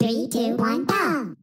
Three, two, one, go!